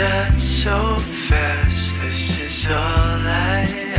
not so fast. This is all I